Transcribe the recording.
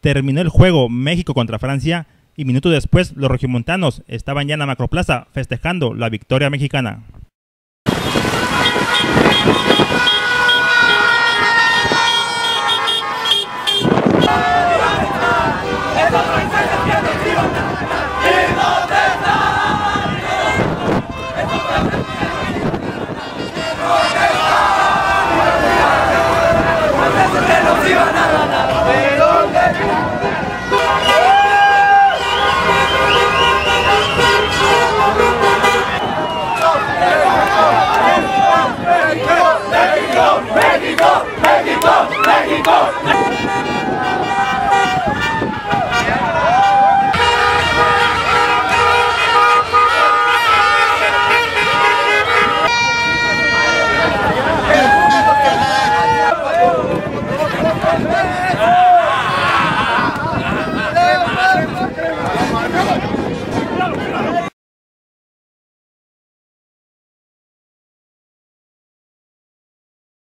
terminó el juego México contra Francia y minutos después los regiomontanos estaban ya en la macroplaza festejando la victoria mexicana. México, México, México, México.